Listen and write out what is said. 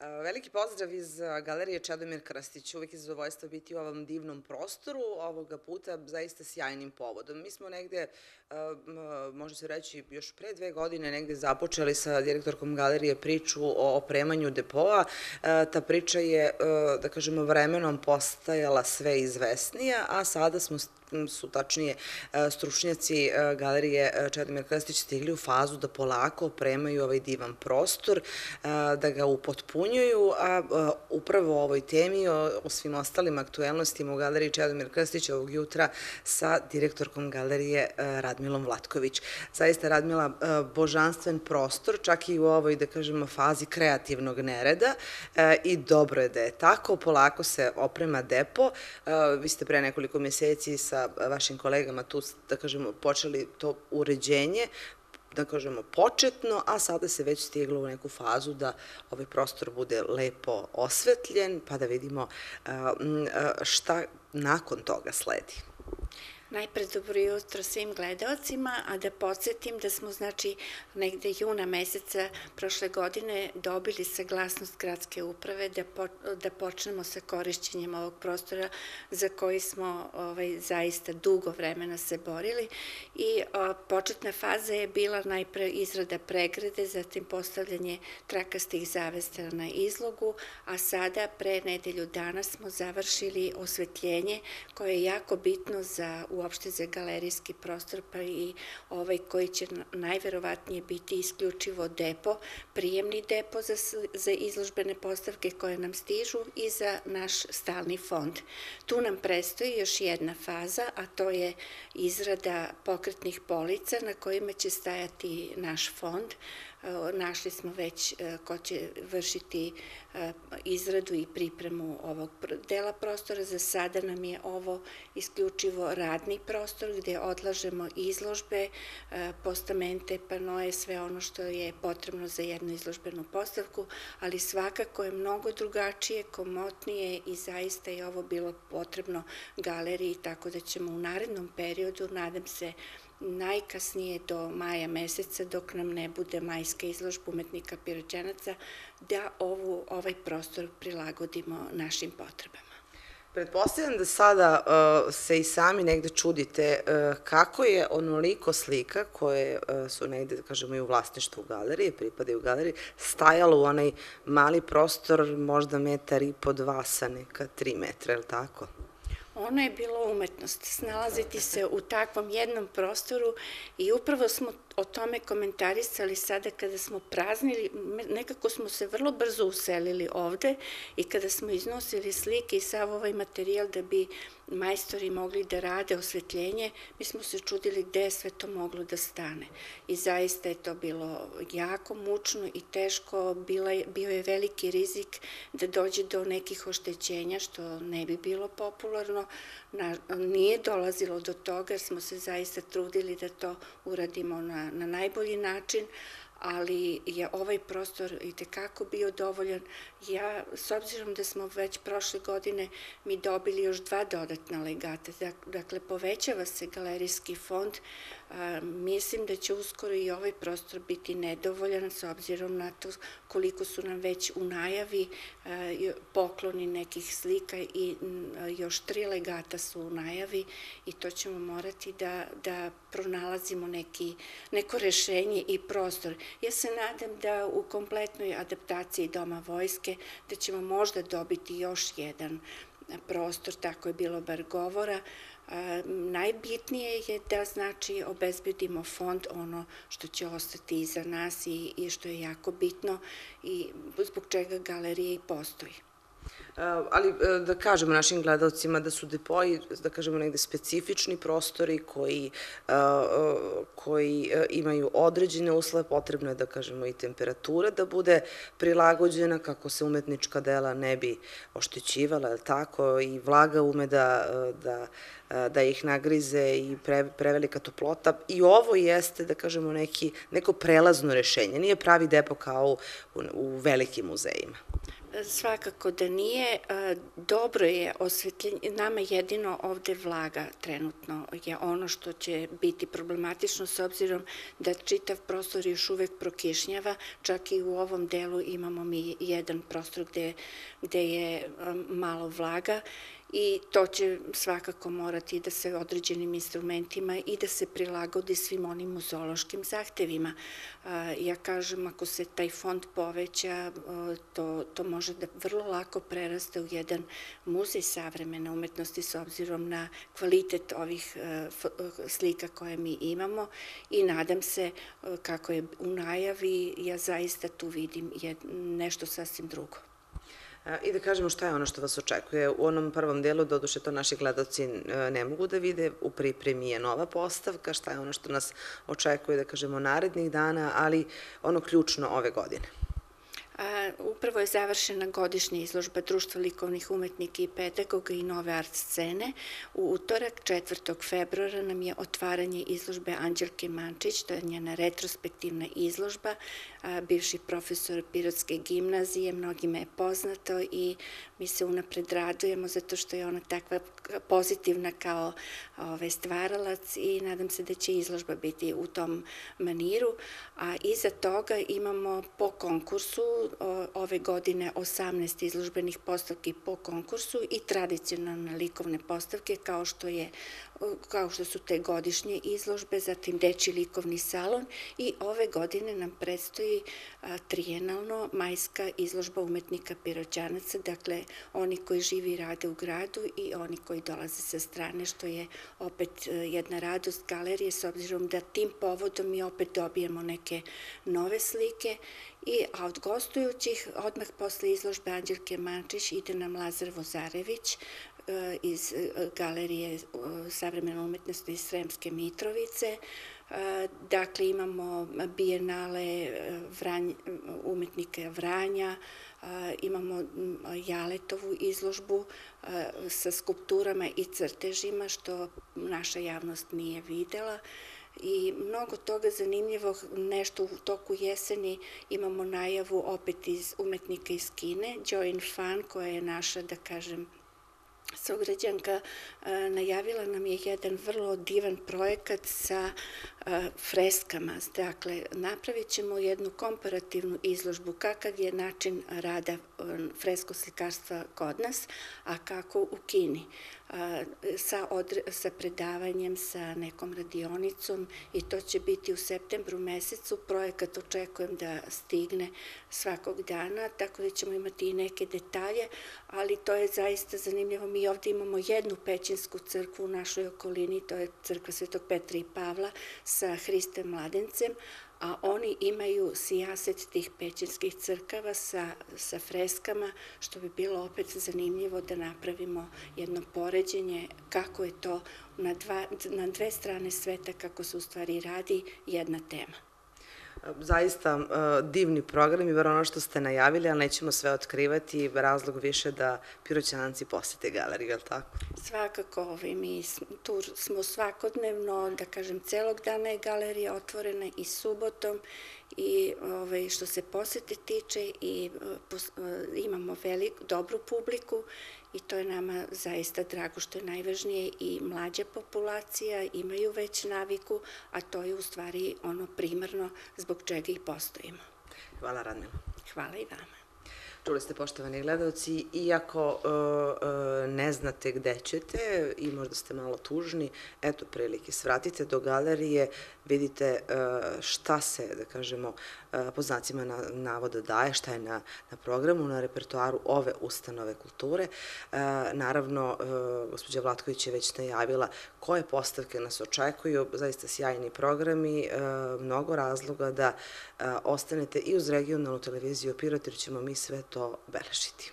Veliki pozdrav iz Galerije Čedomir Krstić. Uvek je zadovoljstvo biti u ovom divnom prostoru, ovoga puta zaista sjajnim povodom. Mi smo negde, može se reći, još pre dve godine negde započeli sa direktorkom Galerije priču o opremanju depoa. Ta priča je, da kažemo, vremenom postajala sve izvesnija, a sada smo su tačnije stručnjaci galerije Čedomir Krstić stigli u fazu da polako opremaju ovaj divan prostor, da ga upotpunjuju, a upravo o ovoj temi, o svim ostalim aktuelnostima u galeriji Čedomir Krstić ovog jutra sa direktorkom galerije Radmilom Vlatković. Zaista Radmila božanstven prostor, čak i u ovoj, da kažemo, fazi kreativnog nereda i dobro je da je tako, polako se oprema depo. Vi ste pre nekoliko meseci sa vašim kolegama tu, da kažemo, počeli to uređenje, da kažemo, početno, a sada se već stiglo u neku fazu da ovaj prostor bude lepo osvetljen, pa da vidimo šta nakon toga sledi. Najpred dobro jutro svim gledalcima, a da podsjetim da smo znači negde juna meseca prošle godine dobili saglasnost gradske uprave da, da počnemo sa korišćenjem ovog prostora za koji smo ovaj, zaista dugo vremena se borili. I početna faza je bila najpre izrada pregrade, zatim postavljanje trakastih zavestara na izlogu, a sada pre nedelju dana smo završili osvetljenje koje je jako bitno za u uopšte za galerijski prostor, pa i ovaj koji će najverovatnije biti isključivo depo, prijemni depo za, za izložbene postavke koje nam stižu i za naš stalni fond. Tu nam prestoji još jedna faza, a to je izrada pokretnih polica na kojima će stajati naš fond, Našli smo već e, ko će vršiti e, izradu i pripremu ovog dela prostora. Za sada nam je ovo isključivo radni prostor gde odlažemo izložbe, e, postamente, panoje, sve ono što je potrebno za jednu izložbenu postavku, ali svakako je mnogo drugačije, komotnije i zaista je ovo bilo potrebno galeriji, tako da ćemo u narednom periodu, nadam se, najkasnije do maja meseca dok nam ne bude majska izložba umetnika Piroćanaca da ovu, ovaj prostor prilagodimo našim potrebama. Pretpostavljam da sada uh, se i sami negde čudite uh, kako je onoliko slika koje uh, su negde, da kažemo, i u vlasništvu galerije, pripadaju galeriji, stajalo u onaj mali prostor, možda metar i po dva sa neka tri metra, je li tako? Ono je bilo umetnost, snalaziti se u takvom jednom prostoru i upravo smo o tome komentarisali sada kada smo praznili, nekako smo se vrlo brzo uselili ovde i kada smo iznosili slike i sav ovaj materijal da bi majstori mogli da rade osvetljenje, mi smo se čudili gde je sve to moglo da stane. I zaista je to bilo jako mučno i teško, bila je, bio je veliki rizik da dođe do nekih oštećenja, što ne bi bilo popularno. Na, nije dolazilo do toga smo se zaista trudili da to uradimo na, na najbolji način, ali je ovaj prostor i tekako bio dovoljan. Ja, s obzirom da smo već prošle godine mi dobili još dva dodatna legata, dakle povećava se galerijski fond, mislim da će uskoro i ovaj prostor biti nedovoljan s obzirom na to koliko su nam već u najavi pokloni nekih slika i još tri legata su u najavi i to ćemo morati da, da pronalazimo neki, neko rešenje i prostor. Ja se nadam da u kompletnoj adaptaciji Doma vojske da ćemo možda dobiti još jedan prostor, tako je bilo bar govora, najbitnije je da znači obezbedimo fond ono što će ostati iza nas i, i što je jako bitno i zbog čega galerija i postoji. Ali e, da kažemo našim gledalcima da su depoji, da kažemo negde specifični prostori koji, e, e, koji imaju određene uslove, potrebno je da kažemo i temperatura da bude prilagođena kako se umetnička dela ne bi oštećivala, je tako, i vlaga ume da, da da ih nagrize i pre, prevelika toplota i ovo jeste, da kažemo, neki, neko prelazno rešenje. Nije pravi depo kao u velikim muzejima. Svakako da nije. Dobro je osvetljenje. Nama jedino ovde vlaga trenutno je ono što će biti problematično s obzirom da čitav prostor još uvek prokišnjava. Čak i u ovom delu imamo mi jedan prostor gde, gde je malo vlaga i to će svakako morati da se određenim instrumentima i da se prilagodi svim onim muzološkim zahtevima. Ja kažem, ako se taj fond poveća, to, to može da vrlo lako preraste u jedan muzej savremene umetnosti s obzirom na kvalitet ovih slika koje mi imamo i nadam se, kako je u najavi, ja zaista tu vidim nešto sasvim drugo. I da kažemo šta je ono što vas očekuje. U onom prvom delu, doduše to naši gledalci e, ne mogu da vide, u pripremi je nova postavka, šta je ono što nas očekuje, da kažemo, narednih dana, ali ono ključno ove godine. Upravo je završena godišnja izložba Društva likovnih umetnika i pedagoga i nove art scene. U utorak 4. februara nam je otvaranje izložbe Anđelke Mančić, to je njena retrospektivna izložba, bivši profesor Pirotske gimnazije, mnogima je poznato i mi se unapred radujemo zato što je ona takva pozitivna kao ove, stvaralac i nadam se da će izložba biti u tom maniru, a iza toga imamo po konkursu ove godine 18 izložbenih postavki po konkursu i tradicionalne likovne postavke kao što je kao što su te godišnje izložbe, zatim Deči likovni salon i ove godine nam predstoji trijenalno majska izložba umetnika Piroćanaca, dakle oni koji živi i rade u gradu i oni koji dolaze sa strane, što je opet e, jedna radost galerije s obzirom da tim povodom mi opet dobijemo neke nove slike. I, a od gostujućih, odmah posle izložbe Anđelke Mančić ide nam Lazar Vozarević, iz eh, galerije eh, savremene umetnosti iz Sremske Mitrovice. Dakle, imamo bijenale umetnike Vranja, imamo mm, Jaletovu izložbu sa skulpturama i crtežima, što naša javnost nije videla i mnogo toga zanimljivog, nešto u toku jeseni imamo najavu opet iz umetnika iz Kine, Join Fan, koja je naša, da kažem, Saugrađanka e, najavila nam je jedan vrlo divan projekat sa e, freskama. Dakle, napravit ćemo jednu komparativnu izložbu kakav je način rada e, freskoslikarstva kod nas, a kako u Kini sa, sa predavanjem, sa nekom radionicom i to će biti u septembru mesecu. Projekat očekujem da stigne svakog dana, tako da ćemo imati i neke detalje, ali to je zaista zanimljivo. Mi ovde imamo jednu pećinsku crkvu u našoj okolini, to je crkva Svetog Petra i Pavla sa Hristem Mladencem, a oni imaju sijaset tih pećinskih crkava sa, sa freskama, što bi bilo opet zanimljivo da napravimo jedno poređenje kako je to na, dva, na dve strane sveta, kako se u stvari radi jedna tema zaista uh, divni program i bar ono što ste najavili, ali nećemo sve otkrivati, razlog više da piroćanci posete galeriju, je li tako? Svakako, ovaj, mi tu smo svakodnevno, da kažem, celog dana je galerija otvorena i subotom i ovaj, što se posete tiče i uh, imamo velik, dobru publiku i to je nama zaista drago što je najvažnije i mlađa populacija imaju već naviku, a to je u stvari ono primarno zbog čega i postojimo. Hvala Radmila. Hvala i vama. Čuli ste, poštovani gledalci, iako uh, uh, ne znate gde ćete i možda ste malo tužni, eto prilike, svratite do galerije, vidite uh, šta se, da kažemo, uh, po znacima na, navoda daje, šta je na, na programu, na repertoaru ove ustanove kulture. Uh, naravno, gospođa Vlatković je već najavila koje postavke nas očekuju, zaista sjajni programi, mnogo razloga da ostanete i uz regionalnu televiziju Pirot, jer ćemo mi sve to beležiti.